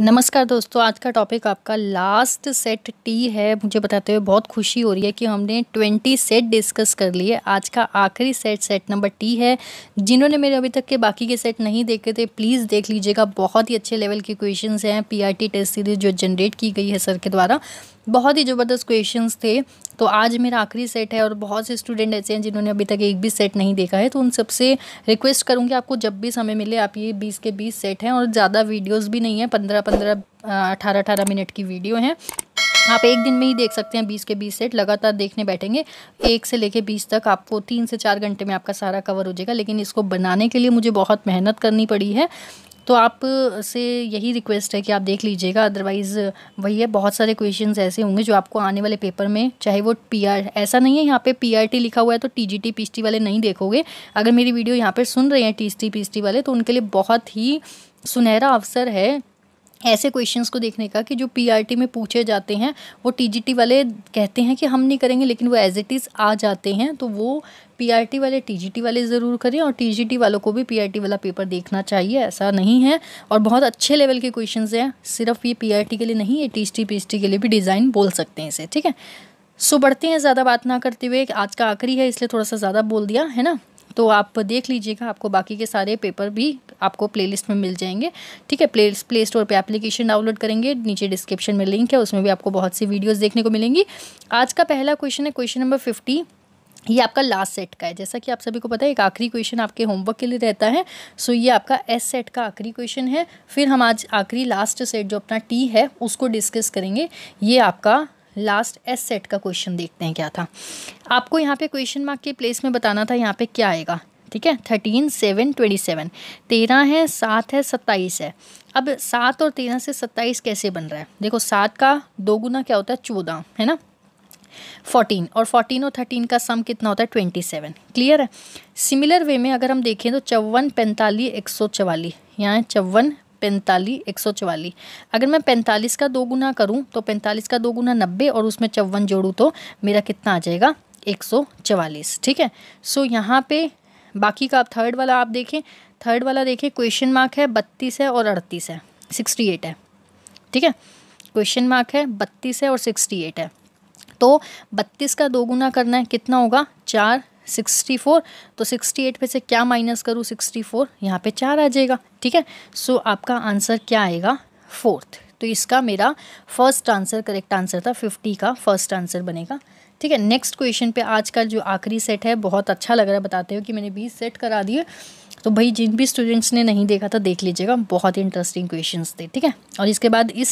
नमस्कार दोस्तों, आज का टॉपिक आपका लास्ट सेट टी है। मुझे बताते हुए बहुत खुशी हो रही है कि हमने ट्वेंटी सेट डिस्कस कर लिए आज का आखिरी सेट सेट नंबर टी है। जिन्होंने मेरे अभी तक के बाकी के सेट नहीं देखे थे प्लीज़ देख लीजिएगा। बहुत ही अच्छे लेवल के क्वेश्चंस हैं। पीआरटी टेस्ट सीरीज़ जो जनरेट की गई है सर के द्वारा। बहुत ही ज़बरदस्त क्वेश्चंस थे। तो आज मेरा आखिरी सेट है और बहुत से स्टूडेंट ऐसे हैं जिन्होंने अभी तक एक भी सेट नहीं देखा है। तो उन सबसे रिक्वेस्ट करूँगी आपको जब भी समय मिले, आप ये बीस के बीस सेट हैं और ज़्यादा वीडियोज़ भी नहीं है, पंद्रह पंद्रह अठारह अठारह मिनट की वीडियो हैं। आप एक दिन में ही देख सकते हैं बीस के बीस सेट लगातार देखने बैठेंगे। एक से लेके बीस तक आपको तीन से चार घंटे में आपका सारा कवर हो जाएगा, लेकिन इसको बनाने के लिए मुझे बहुत मेहनत करनी पड़ी है। तो आप से यही रिक्वेस्ट है कि आप देख लीजिएगा अदरवाइज़ वही है, बहुत सारे क्वेश्चन ऐसे होंगे जो आपको आने वाले पेपर में, चाहे वो पीआर ऐसा नहीं है यहाँ पे पीआरटी लिखा हुआ है तो टीजीटी पीएचटी वाले नहीं देखोगे। अगर मेरी वीडियो यहाँ पर सुन रहे हैं टी पीएचटी वाले तो उनके लिए बहुत ही सुनहरा अवसर है। ऐसे क्वेश्चंस को देखने का कि जो पीआरटी में पूछे जाते हैं, वो टीजीटी वाले कहते हैं कि हम नहीं करेंगे, लेकिन वो एज इट इज़ आ जाते हैं तो वो पीआरटी वाले टीजीटी वाले ज़रूर करें और टीजीटी वालों को भी पीआरटी वाला पेपर देखना चाहिए, ऐसा नहीं है। और बहुत अच्छे लेवल के क्वेश्चंस हैं, सिर्फ़ ये पीआरटी के लिए नहीं, ये टी पीएचटी के लिए भी डिज़ाइन बोल सकते हैं इसे, ठीक है? सो, बढ़ते हैं ज़्यादा बात ना करते हुए, आज का आखिरी है, इसलिए थोड़ा सा ज़्यादा बोल दिया, है ना? तो आप देख लीजिएगा, आपको बाकी के सारे पेपर भी आपको प्लेलिस्ट में मिल जाएँगे। ठीक है प्ले प्ले स्टोर पर एप्लीकेशन डाउनलोड करेंगे, नीचे डिस्क्रिप्शन में लिंक है, उसमें भी आपको बहुत सी वीडियोज़ देखने को मिलेंगी। आज का पहला क्वेश्चन है क्वेश्चन नंबर फिफ्टी ये आपका लास्ट सेट का है। जैसा कि आप सभी को पता है, एक आखिरी क्वेश्चन आपके होमवर्क के लिए रहता है। सो ये आपका एस सेट का आखिरी क्वेश्चन है। फिर हम आज आखिरी लास्ट सेट जो अपना टी है, उसको डिस्कस करेंगे। ये आपका लास्ट एस सेट का क्वेश्चन देखते हैं क्या था। आपको यहाँ पे क्वेश्चन मार्क के प्लेस में बताना था यहाँ पे क्या आएगा, ठीक है? थर्टीन सेवन ट्वेंटी सेवन तेरह है, सात है, सत्ताईस है। अब सात और तेरह से सत्ताईस कैसे बन रहा है? देखो, सात का दो गुना क्या होता है? चौदह, है ना? फोर्टीन और फोर्टीन और थर्टीन का सम कितना होता है? ट्वेंटी सेवन क्लियर है? सिमिलर वे में अगर हम देखें तो चौवन, पैंतालीस, एक सौ चवालीस। यहाँ चौवन पैंतालीस, एक सौ चवालीस। अगर मैं पैंतालीस का दो गुना करूँ तो पैंतालीस का दो गुना नब्बे और उसमें चौवन जोड़ूँ तो मेरा कितना आ जाएगा? एक सौ चवालीस, ठीक है? सो यहाँ पे बाकी का आप थर्ड वाला आप देखें। थर्ड वाला देखें क्वेश्चन मार्क है, बत्तीस है और अड़तीस है। सिक्सटी एट है, ठीक है? क्वेश्चन मार्क है, बत्तीस है और सिक्सटी एट है। तो बत्तीस का दो गुना करना है, कितना होगा? चार सिक्सटी फोर तो सिक्सटी एट पे से क्या माइनस करूँ? सिक्सटी फोर यहाँ पे चार आ जाएगा। ठीक है? सो आपका आंसर क्या आएगा? फोर्थ तो इसका मेरा फ़र्स्ट आंसर करेक्ट आंसर था फिफ्टी का फ़र्स्ट आंसर बनेगा। ठीक है? नेक्स्ट क्वेश्चन पे आज का जो आखिरी सेट है, बहुत अच्छा लग रहा है, बताते हो कि मैंने बीस सेट करा दिए। तो भाई, जिन भी स्टूडेंट्स ने नहीं देखा था, देख लीजिएगा, बहुत ही इंटरेस्टिंग क्वेश्चंस थे, ठीक है? और इसके बाद इस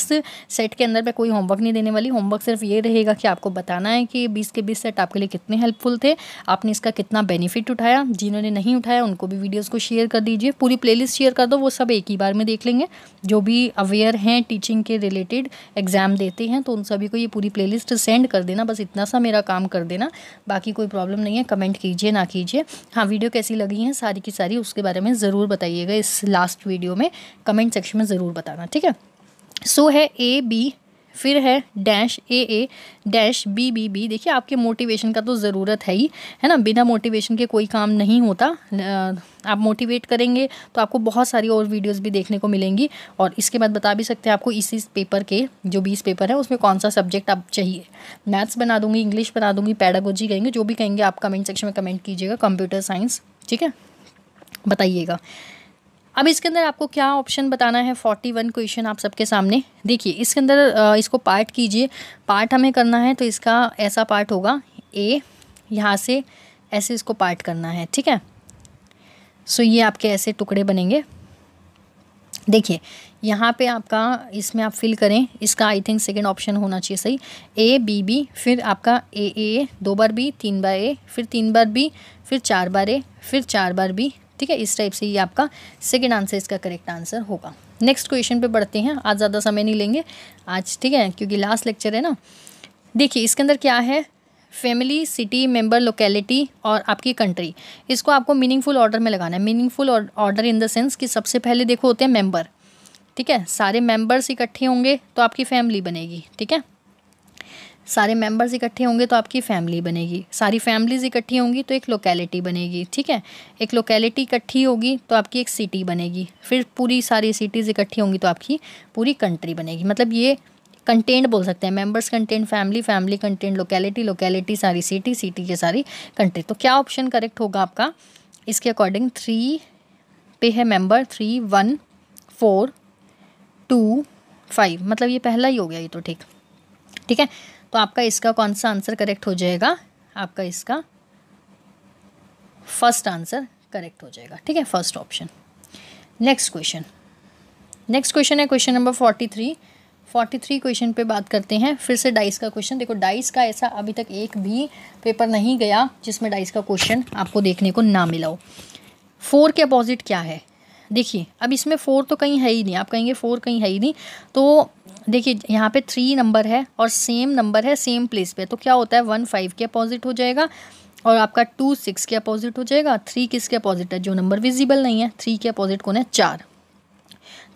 सेट के अंदर मैं कोई होमवर्क नहीं देने वाली। होमवर्क सिर्फ़ ये रहेगा कि आपको बताना है कि बीस के बीस सेट आपके लिए कितने हेल्पफुल थे, आपने इसका कितना बेनिफिट उठाया। जिन्होंने नहीं उठाया, उनको भी वीडियोज़ को शेयर कर दीजिए। पूरी प्ले शेयर कर दो, वो सब एक ही बार में देख लेंगे। जो भी अवेयर हैं टीचिंग के रिलेटेड एग्ज़ाम देते हैं तो उन सभी को ये पूरी प्ले सेंड कर देना। बस इतना सा मेरा काम कर देना। बाकी कोई प्रॉब्लम नहीं है कमेंट कीजिए, ना कीजिए। हाँ वीडियो कैसी लगी है, सारी की सारी उसके बारे में ज़रूर बताइएगा इस लास्ट वीडियो में कमेंट सेक्शन में ज़रूर बताना, ठीक है? सो है ए बी फिर है dash A A dash B B B देखिए, आपके मोटिवेशन का तो ज़रूरत है ही, है ना? बिना मोटिवेशन के कोई काम नहीं होता। आप मोटिवेट करेंगे तो आपको बहुत सारी और वीडियोस भी देखने को मिलेंगी और इसके बाद बता भी सकते हैं आपको इसी पेपर के, जो बीस पेपर है, उसमें कौन सा सब्जेक्ट आप चाहिए। मैथ्स बना दूँगी इंग्लिश बना दूँगी पैडागोजी कहेंगे, जो भी कहेंगे आप कमेंट सेक्शन में कमेंट कीजिएगा कंप्यूटर साइंस ठीक है? बताइएगा। अब इसके अंदर आपको क्या ऑप्शन बताना है? फोर्टी वन क्वेश्चन आप सबके सामने। देखिए, इसके अंदर इसको पार्ट कीजिए। पार्ट हमें करना है तो इसका ऐसा पार्ट होगा। ए यहाँ से ऐसे इसको पार्ट करना है, ठीक है? सो ये आपके ऐसे टुकड़े बनेंगे। देखिए, यहाँ पे आपका, इसमें आप फिल करें। इसका आई थिंक सेकेंड ऑप्शन होना चाहिए सही। ए बी बी फिर आपका ए ए दो बार बी तीन बार ए फिर तीन बार बी फिर चार बार ए फिर चार बार बी ठीक है? इस टाइप से ये आपका सेकेंड आंसर इसका करेक्ट आंसर होगा। नेक्स्ट क्वेश्चन पे बढ़ते हैं। आज ज़्यादा समय नहीं लेंगे। आज ठीक है, क्योंकि लास्ट लेक्चर है ना। देखिए, इसके अंदर क्या है? फैमिली सिटी मेंबर लोकेलिटी और आपकी कंट्री इसको आपको मीनिंगफुल ऑर्डर में लगाना है। Meaningful order in the sense कि सबसे पहले देखो होते हैं मेंबर ठीक है? सारे मेंबर्स इकट्ठे होंगे तो आपकी फैमिली बनेगी। ठीक है? सारे मेंबर्स इकट्ठे होंगे तो आपकी फैमिली बनेगी। सारी फैमिलीज़ इकट्ठी होंगी तो एक लोकेलिटी बनेगी, ठीक है? एक लोकेलिटी इकट्ठी होगी तो आपकी एक सिटी बनेगी। फिर पूरी सारी सिटीज़ इकट्ठी होंगी तो आपकी पूरी कंट्री बनेगी। मतलब ये कंटेंट बोल सकते हैं। Members content family family content locality locality सारी सिटी सिटी के सारी कंट्री तो क्या ऑप्शन करेक्ट होगा आपका? इसके अकॉर्डिंग थ्री पे है member three one four two five मतलब ये पहला ही हो गया ये तो ठीक। ठीक है? तो आपका इसका कौन सा आंसर करेक्ट हो जाएगा? आपका इसका फ़र्स्ट आंसर करेक्ट हो जाएगा। ठीक है? First option next question next question है question number forty three forty three question पे बात करते हैं। फिर से डाइस का क्वेश्चन देखो डाइस का ऐसा अभी तक एक भी पेपर नहीं गया जिसमें डाइस का क्वेश्चन आपको देखने को ना मिला हो। फोर के अपोजिट क्या है? देखिए, अब इसमें फ़ोर तो कहीं है ही नहीं। आप कहेंगे फ़ोर कहीं है ही नहीं। तो देखिए, यहाँ पे थ्री नंबर है और सेम नंबर है सेम प्लेस पे। तो क्या होता है? वन फाइव के अपोजिट हो जाएगा और आपका टू सिक्स के अपोजिट हो जाएगा। थ्री किसके अपोजिट है? जो नंबर विजिबल नहीं है थ्री के अपोजिट कौन है? चार।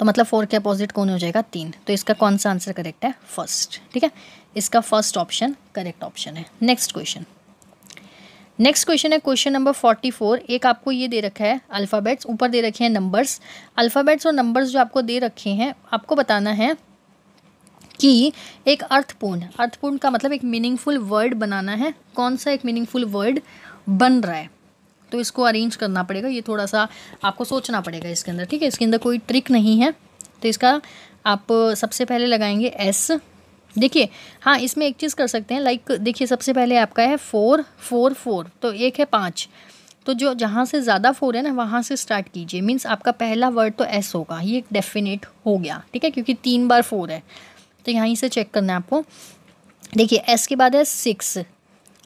तो मतलब फोर के अपोजिट कौन हो जाएगा? तीन। तो इसका कौन सा आंसर करेक्ट है? फ़र्स्ट ठीक है? इसका फ़र्स्ट ऑप्शन करेक्ट ऑप्शन है। नेक्स्ट क्वेश्चन नेक्स्ट क्वेश्चन है क्वेश्चन नंबर फोर्टी फोर एक आपको ये दे रखा है अल्फ़ाबेट्स ऊपर दे रखे हैं नंबर्स अल्फ़ाबेट्स और नंबर्स जो आपको दे रखे हैं, आपको बताना है कि एक अर्थपूर्ण अर्थपूर्ण का मतलब एक मीनिंगफुल वर्ड बनाना है। कौन सा एक मीनिंगफुल वर्ड बन रहा है? तो इसको अरेंज करना पड़ेगा। ये थोड़ा सा आपको सोचना पड़ेगा इसके अंदर, ठीक है? इसके अंदर कोई ट्रिक नहीं है। तो इसका आप सबसे पहले लगाएँगे एस देखिए हाँ इसमें एक चीज़ कर सकते हैं। लाइक देखिए, सबसे पहले आपका है फोर फोर फोर तो एक है पाँच। तो जो, जहाँ से ज़्यादा फोर है ना, वहाँ से स्टार्ट कीजिए। मीन्स आपका पहला वर्ड तो एस होगा। ये डेफिनेट हो गया, ठीक है? क्योंकि तीन बार फोर है। तो यहीं से चेक करना है आपको। देखिए एस के बाद है सिक्स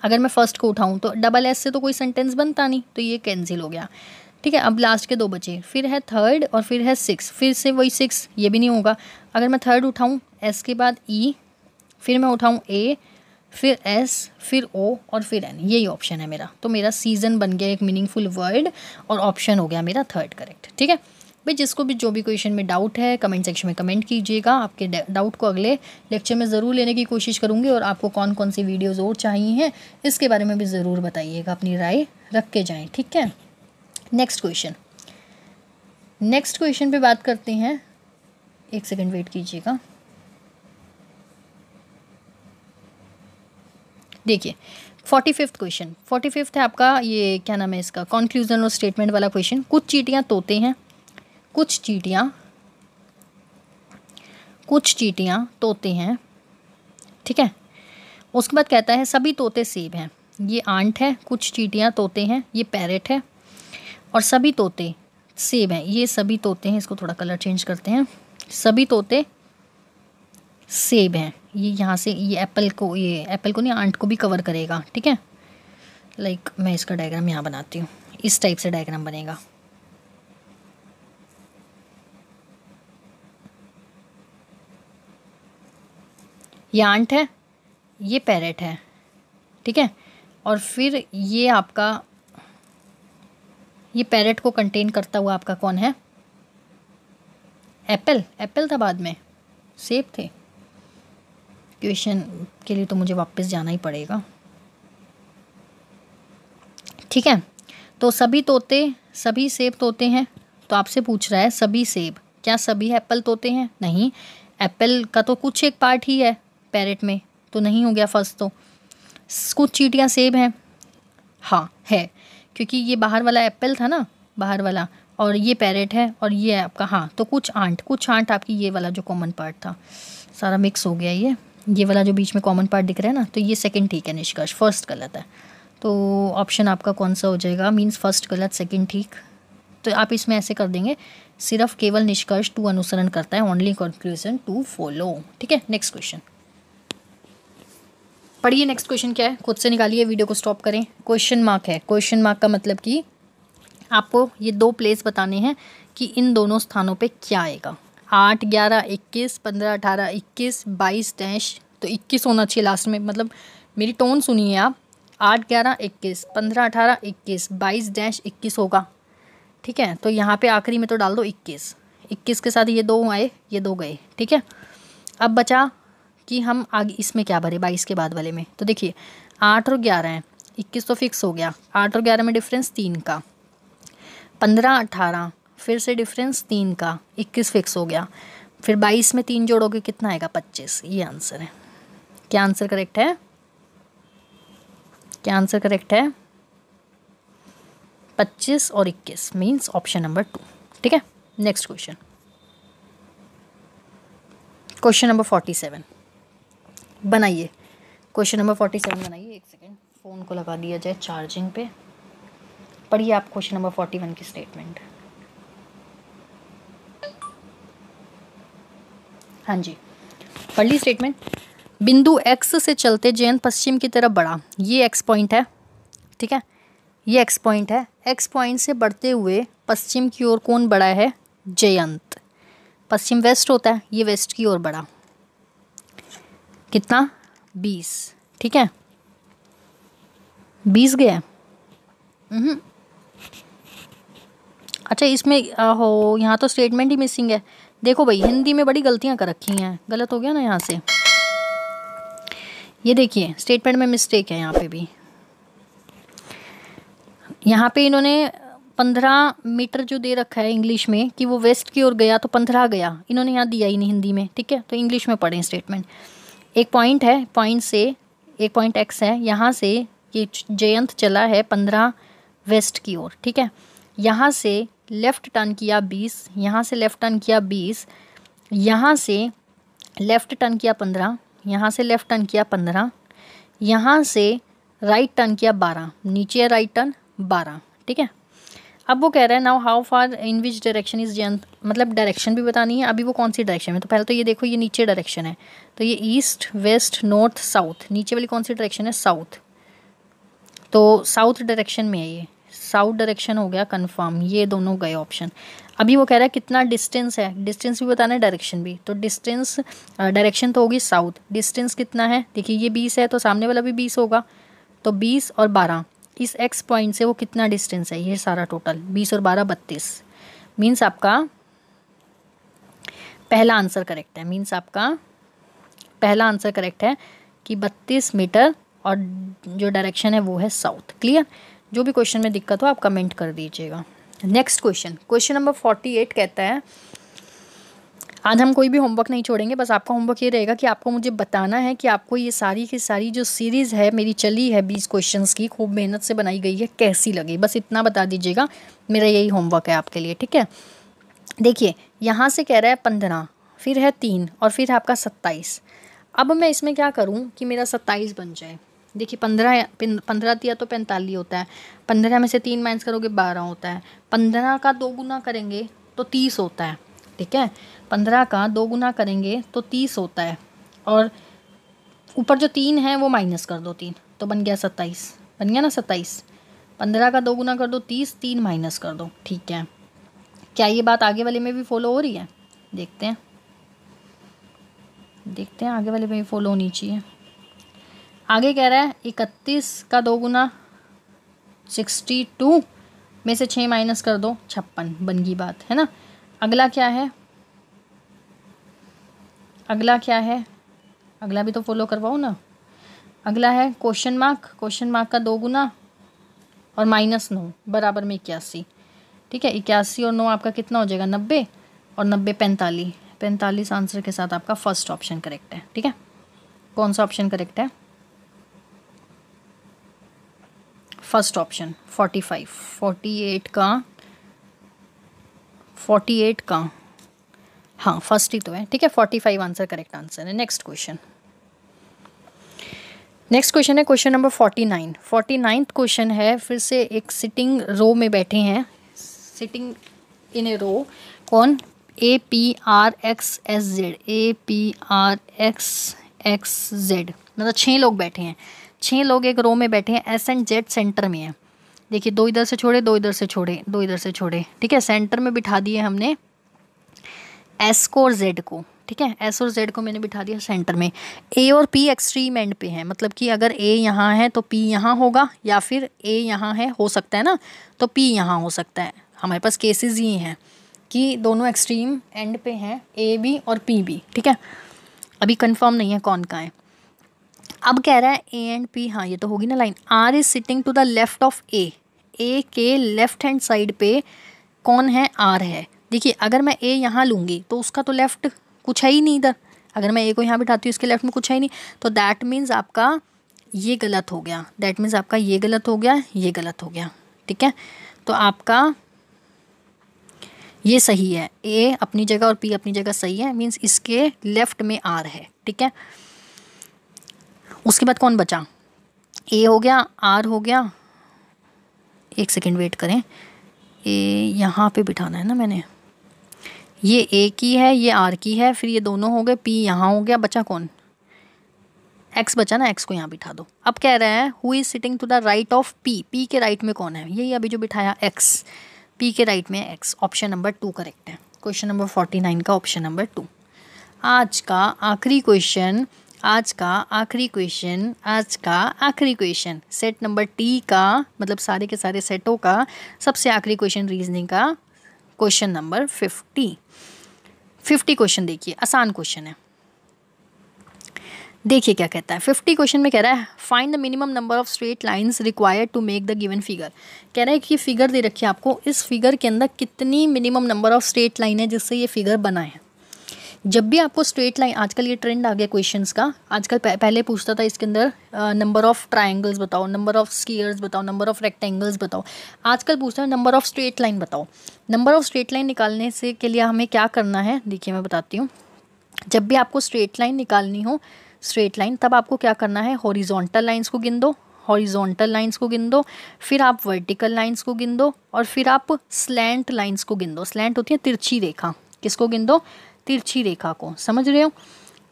अगर मैं फ़र्स्ट को उठाऊँ तो डबल एस से तो कोई सेंटेंस बनता नहीं तो ये कैंसिल हो गया। ठीक है अब लास्ट के दो बचे। फिर है थर्ड और फिर है सिक्स फिर से वही सिक्स ये भी नहीं होगा। अगर मैं थर्ड उठाऊँ एस के बाद ई e, फिर मैं उठाऊँ ए फिर एस फिर ओ और फिर एन यही ऑप्शन है मेरा। तो मेरा सीज़न बन गया एक मीनिंगफुल वर्ड और ऑप्शन हो गया मेरा थर्ड करेक्ट ठीक है? भाई, जिसको भी जो भी क्वेश्चन में डाउट है कमेंट सेक्शन में कमेंट कीजिएगा। आपके डाउट को अगले लेक्चर में ज़रूर लेने की कोशिश करूँगी और आपको कौन कौन सी वीडियोज़ और चाहिए हैं, इसके बारे में भी ज़रूर बताइएगा। अपनी राय रख के जाएँ, ठीक है? नेक्स्ट क्वेश्चन नेक्स्ट क्वेश्चन पे बात करते हैं। एक सेकेंड वेट कीजिएगा। देखिए forty fifth question forty fifth है आपका ये, क्या नाम है इसका कॉन्क्लूजन और स्टेटमेंट वाला क्वेश्चन कुछ चीटियाँ तोते हैं। कुछ चीटियाँ कुछ चीटियाँ तोते हैं, ठीक है? उसके बाद कहता है, सभी तोते सेब हैं। ये आंट है, कुछ चीटियाँ तोते हैं, ये पैरेट है, और सभी तोते सेब हैं। ये सभी तोते हैं, इसको थोड़ा कलर चेंज करते हैं। सभी तोते सेब हैं। ये यहाँ से, ये एप्पल को, ये एप्पल को नहीं आंट को भी कवर करेगा, ठीक है? लाइक मैं इसका डायग्राम यहाँ बनाती हूँ। इस टाइप से डायग्राम बनेगा। ये आंट है, ये पैरेट है, ठीक है? और फिर ये आपका, ये पैरेट को कंटेन करता हुआ आपका कौन है? एप्पल एप्पल था बाद में. सेब थे. क्वेश्चन के लिए तो मुझे वापस जाना ही पड़ेगा। ठीक है? तो सभी तोते, सभी सेब तोते हैं? तो आपसे पूछ रहा है, सभी सेब। क्या सभी एप्पल तोते हैं? नहीं। एप्पल का तो कुछ एक पार्ट ही है। पैरेट में तो नहीं हो गया फ़र्स्ट तो। कुछ चीटियाँ सेब हैं। हाँ है, क्योंकि ये बाहर वाला एप्पल था ना, बाहर वाला, और ये पैरेट है, और ये आपका हाँ तो कुछ आंट कुछ आंट आपकी ये वाला जो कॉमन पार्ट था। सारा मिक्स हो गया ये। ये वाला जो बीच में कॉमन पार्ट दिख रहा है ना तो ये सेकंड ठीक है निष्कर्ष फ़र्स्ट गलत है। तो ऑप्शन आपका कौन सा हो जाएगा? मीन्स फ़र्स्ट गलत सेकंड ठीक। तो आप इसमें ऐसे कर देंगे, सिर्फ़ केवल निष्कर्ष टू अनुसरण करता है ओनली कंक्लूजन टू फॉलो ठीक है नेक्स्ट क्वेश्चन पढ़िए नेक्स्ट क्वेश्चन क्या है? खुद से निकालिए वीडियो को स्टॉप करें। क्वेश्चन मार्क है। क्वेश्चन मार्क का मतलब कि आपको ये दो प्लेस बताने हैं कि इन दोनों स्थानों पे क्या आएगा। आठ, ग्यारह, इक्कीस, पंद्रह, अठारह, इक्कीस, बाईस डैश तो इक्कीस होना चाहिए लास्ट में। मतलब मेरी टोन सुनिए आप। आठ, ग्यारह, इक्कीस, पंद्रह, अठारह, इक्कीस, बाईस डैश इक्कीस होगा। ठीक है? तो यहाँ पे आखिरी में तो डाल दो इक्कीस। इक्कीस के साथ ये दो आए, ये दो गए। ठीक है? अब बचा कि हम आगे, इसमें क्या भरे? बाईस के बाद वाले में। तो देखिए, आठ और ग्यारह हैं। इक्कीस तो फिक्स हो गया। आठ और ग्यारह में डिफरेंस तीन का। पंद्रह, अठारह, फिर से डिफरेंस तीन का। इक्कीस फिक्स हो गया। फिर बाईस में तीन जोड़ोगे, कितना आएगा? पच्चीस। ये आंसर है। क्या आंसर करेक्ट है? क्या आंसर करेक्ट है? पच्चीस और इक्कीस मीन्स ऑप्शन नंबर टू ठीक है? Next question question number forty seven बनाइए। क्वेश्चन नंबर फोर्टी सेवन बनाइए। एक सेकेंड फ़ोन को लगा दिया जाए चार्जिंग पे। पढ़िए आप क्वेश्चन नंबर फोर्टी वन की स्टेटमेंट हाँ जी। पढ़ ली स्टेटमेंट बिंदु एक्स से चलते जयंत पश्चिम की तरफ़ बढ़ा। ये एक्स पॉइंट है, ठीक है? ये एक्स पॉइंट है। एक्स पॉइंट से बढ़ते हुए पश्चिम की ओर कौन बढ़ा है? जयंत। पश्चिम वेस्ट होता है, ये वेस्ट की ओर बढ़ा। कितना? बीस। ठीक है? बीस गया। हम्म। अच्छा इसमें हो यहाँ तो स्टेटमेंट ही मिसिंग है। देखो भाई, हिंदी में बड़ी गलतियाँ कर रखी हैं। गलत हो गया ना यहाँ से? ये देखिए स्टेटमेंट में मिस्टेक है यहाँ पे भी। यहाँ पे इन्होंने पंद्रह मीटर जो दे रखा है इंग्लिश में, कि वो वेस्ट की ओर गया तो पंद्रह गया। इन्होंने यहाँ दिया ही नहीं हिंदी में। ठीक है? तो इंग्लिश में पढ़ें स्टेटमेंट एक पॉइंट है पॉइंट से, एक पॉइंट एक्स है, यहाँ से ये जयंत चला है पंद्रह वेस्ट की ओर, ठीक है? यहाँ से लेफ़्ट टर्न किया बीस, यहाँ से लेफ़्ट टर्न किया बीस, यहाँ से लेफ़्ट टर्न किया पंद्रह, यहाँ से लेफ़्ट टर्न किया पंद्रह, यहाँ से राइट टर्न किया बारह, नीचे राइट टर्न बारह, ठीक है? अब वो कह रहा है now how far in which direction is जंत मतलब डायरेक्शन भी बतानी है, अभी वो कौन सी डायरेक्शन में तो पहले तो ये देखो, ये नीचे डायरेक्शन है। तो ये ईस्ट वेस्ट नॉर्थ साउथ नीचे वाली कौन सी डायरेक्शन है? साउथ तो साउथ डायरेक्शन में है ये। साउथ डायरेक्शन हो गया कंफर्म ये दोनों गए ऑप्शन अभी वो कह रहा है कितना डिस्टेंस है। डिस्टेंस भी बताना है डायरेक्शन भी। तो डिस्टेंस डायरेक्शन तो होगी साउथ डिस्टेंस कितना है? देखिए, ये बीस है तो सामने वाला भी बीस होगा। तो बीस और बारह। इस एक्स पॉइंट से वो कितना डिस्टेंस है? ये सारा टोटल बीस और बारह बत्तीस। मीन्स आपका पहला आंसर करेक्ट है। मीन्स आपका पहला आंसर करेक्ट है कि बत्तीस मीटर और जो डायरेक्शन है वो है साउथ क्लियर जो भी क्वेश्चन में दिक्कत हो आप कमेंट कर दीजिएगा। Next question question number forty eight कहता है आज हम कोई भी होमवर्क नहीं छोड़ेंगे, बस आपका होमवर्क ये रहेगा कि आपको मुझे बताना है कि आपको ये सारी की सारी जो सीरीज़ है, मेरी चली है बीस क्वेश्चंस की, खूब मेहनत से बनाई गई है, कैसी लगी? बस इतना बता दीजिएगा, मेरा यही होमवर्क है आपके लिए, ठीक है? देखिए, यहाँ से कह रहा है पंद्रह, फिर है तीन और फिर है आपका सत्ताईस। अब मैं इसमें क्या करूँ कि मेरा सत्ताईस बन जाए? देखिए, पंद्रह पंद्रह दिया तो पैंतालीस होता है। पंद्रह में से तीन माइनस करोगे बारह होता है। पंद्रह का दो गुना करेंगे तो तीस होता है, ठीक है? पंद्रह का दो गुना करेंगे तो तीस होता है। और ऊपर जो तीन है, वो माइनस कर दो तीन। तो बन गया सत्ताईस। बन गया ना सत्ताईस? पंद्रह का दो गुना कर दो तीस, तीन माइनस कर दो। ठीक है। क्या ये बात आगे वाले में भी फॉलो हो रही है? देखते हैं। देखते हैं, आगे वाले में भी फॉलो होनी चाहिए। आगे कह रहा है, इकतीस का दो गुना सिक्सटी टू में से छः माइनस कर दो, छप्पन। बन गई बात, है ना? अगला क्या है? अगला क्या है? अगला भी तो फॉलो करवाओ ना। अगला है क्वेश्चन मार्क क्वेश्चन मार्क का दो गुना और माइनस नौ, बराबर में इक्यासी। ठीक है? इक्यासी और नौ आपका कितना हो जाएगा? नब्बे और नब्बे पैंतालीस। पैंतालीस आंसर के साथ आपका फ़र्स्ट ऑप्शन करेक्ट है। ठीक है? कौन सा ऑप्शन करेक्ट है? First option forty five forty eight का फोर्टी एट का। हाँ फ़र्स्ट ही तो है, ठीक है? Forty five answer correct answer है। नेक्स्ट क्वेश्चन नेक्स्ट क्वेश्चन है question number forty nine forty ninth question है, फिर से एक सिटिंग रो में बैठे हैं। सिटिंग इन ए रो कौन? A P R X S Z A P R X X Z मतलब छः लोग बैठे हैं। छः लोग एक रो में बैठे हैं। एस एंड जेड सेंटर में है। देखिए, दो इधर से छोड़े, दो इधर से छोड़े, दो इधर से छोड़े। ठीक है सेंटर में बिठा दिए हमने। एस को और जेड को, ठीक है? एस और जेड को मैंने बिठा दिया सेंटर में। ए और पी एक्सट्रीम एंड पे है मतलब कि अगर ए यहाँ है तो पी यहाँ होगा या फिर ए यहाँ है, हो सकता है ना? तो पी यहाँ हो सकता है। हमारे पास केसेस ये हैं कि दोनों एक्सट्रीम एंड पे हैं ए बी और पी बी ठीक है? अभी कंफर्म नहीं है कौन का है। अब कह रहा है ए एंड पी हाँ ये तो होगी ना line R is sitting to the left of A A के लेफ़्ट हैंड साइड पे कौन है? आर है। देखिए, अगर मैं ए यहाँ लूँगी तो उसका तो लेफ़्ट कुछ है ही नहीं इधर। अगर मैं ए को यहाँ बिठाती हूँ, इसके लेफ़्ट में कुछ है ही नहीं। तो दैट मीन्स आपका ये गलत हो गया। दैट मीन्स आपका ये गलत हो गया, ये गलत हो गया। ठीक है? तो आपका ये सही है। ए अपनी जगह और पी अपनी जगह सही है मीन्स इसके लेफ़्ट में आर है। ठीक है? उसके बाद कौन बचा? ए हो गया आर हो गया। एक सेकेंड वेट करें। ए यहाँ पे बिठाना है ना मैंने। ये ए की है, ये आर की है, फिर ये दोनों हो गए पी यहाँ हो गया, बचा कौन? एक्स बचा ना एक्स को यहाँ बिठा दो। अब कह रहे हैं who is sitting to the right of P P के राइट में कौन है? यही अभी जो बिठाया एक्स पी के राइट में X option number two correct है। क्वेश्चन नंबर फोर्टी नाइन का ऑप्शन नंबर टू आज का आखिरी क्वेश्चन आज का आखिरी क्वेश्चन आज का आखिरी क्वेश्चन सेट नंबर टी का मतलब सारे के सारे सेटों का सबसे आखिरी क्वेश्चन रीजनिंग का question number fifty. Fifty question देखिए, आसान क्वेश्चन है। देखिए क्या कहता है। फिफ्टी क्वेश्चन में कह रहा है find the minimum number of straight lines required to make the given figure कह रहा है कि फिगर दे रखी है आपको, इस फिगर के अंदर कितनी minimum number of straight line है जिससे ये फिगर बना है। जब भी आपको स्ट्रेट लाइन आजकल ये ट्रेंड आ गया क्वेश्चंस का, आजकल पहले पूछता था इसके अंदर नंबर ऑफ़ ट्राइंगल्स बताओ नंबर ऑफ़ स्कीयर्स बताओ नंबर ऑफ़ रेक्टेंगल्स बताओ। आजकल पूछता है नंबर ऑफ़ स्ट्रेट लाइन बताओ। नंबर ऑफ़ स्ट्रेट लाइन निकालने से के लिए हमें क्या करना है, देखिए मैं बताती हूँ। जब भी आपको स्ट्रेट लाइन निकालनी हो स्ट्रेट लाइन तब आपको क्या करना है हॉरिजॉन्टल लाइंस को गिन दो हॉरिजॉन्टल लाइंस को गिन दो, फिर आप वर्टिकल लाइंस को गिन दो, और फिर आप स्लैंट लाइंस को गिन दो। स्लैंट होती है तिरछी रेखा, किसको गिन दो? तिरछी रेखा को। समझ रहे हो?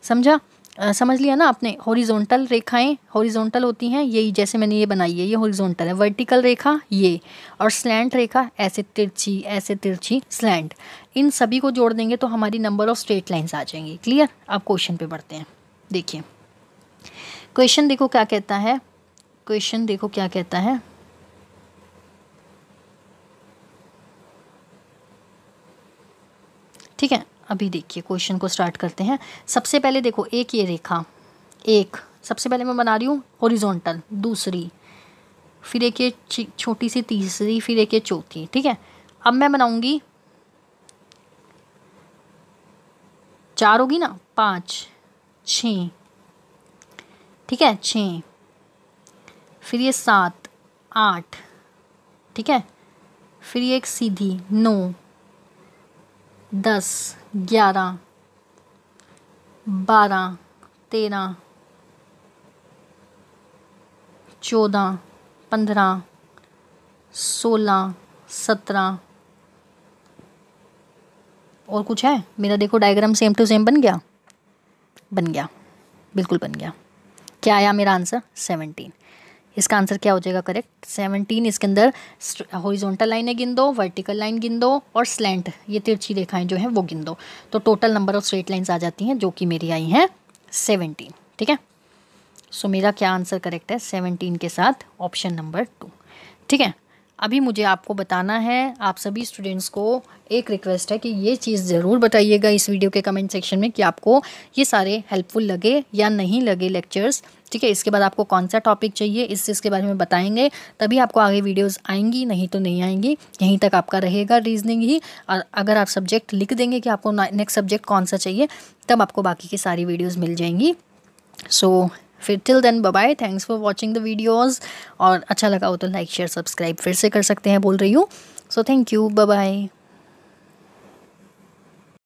समझा? आ, समझ लिया ना आपने? हॉरिजॉन्टल रेखाएँ हॉरिजॉन्टल होती हैं यही जैसे मैंने ये बनाई है ये हॉरिजॉन्टल है। वर्टिकल रेखा ये। और स्लैंट रेखा ऐसे तिरछी ऐसे तिरछी स्लैंट। इन सभी को जोड़ देंगे तो हमारी नंबर ऑफ़ स्ट्रेट लाइंस आ जाएँगी। क्लियर? आप क्वेश्चन पे बढ़ते हैं। देखिए। क्वेश्चन देखो क्या कहता है? क्वेश्चन देखो क्या कहता है? ठीक है? अभी देखिए क्वेश्चन को स्टार्ट करते हैं। सबसे पहले देखो, एक ये रेखा, एक। सबसे पहले मैं बना रही हूँ ओरिजोनटल दूसरी, फिर एक ये छोटी सी तीसरी, फिर एक ये चौथी, ठीक है? अब मैं बनाऊँगी चार होगी ना? पाँच, छ, ठीक है? छ, फिर ये सात, आठ, ठीक है? फिर ये एक सीधी, नौ, दस ग्यारह, बारह, तेरह, चौदह, पंद्रह, सोलह, सत्रह। और कुछ है? मेरा देखो डायग्राम सेम टू सेम बन गया? बन गया। बिल्कुल बन गया। क्या आया मेरा आंसर सेवनटीन इसका आंसर क्या हो जाएगा करेक्ट सेवनटीन इसके अंदर हॉरिजॉन्टल लाइनें गिन दो वर्टिकल लाइन गिन दो और स्लैंट ये तिरछी रेखाएँ जो हैं वो गिन दो। तो total number of straight lines आ जाती हैं, जो कि मेरी आई हैं सेवनटीन ठीक है? सो मेरा क्या आंसर करेक्ट है? सेवनटीन के साथ ऑप्शन नंबर टू ठीक है? अभी मुझे आपको बताना है, आप सभी स्टूडेंट्स को एक रिक्वेस्ट है कि ये चीज़ ज़रूर बताइएगा इस वीडियो के कमेंट सेक्शन में कि आपको ये सारे हेल्पफुल लगे या नहीं लगे लेक्चर्स ठीक है इसके बाद आपको कौन सा टॉपिक चाहिए इस चीज़ के बारे में बताएँगे तभी आपको आगे वीडियोस आएँगी नहीं तो नहीं आएँगी यहीं तक आपका रहेगा रीजनिंग ही। और अगर आप सब्जेक्ट लिख देंगे कि आपको नेक्स्ट सब्जेक्ट कौन सा चाहिए तब आपको बाकी की सारी वीडियोज़ मिल जाएँगी। सो so, फिर till then bye thanks for watching the videos और अच्छा लगा हो तो लाइक शेयर सब्सक्राइब फिर से कर सकते हैं बोल रही हूँ। So thank you bye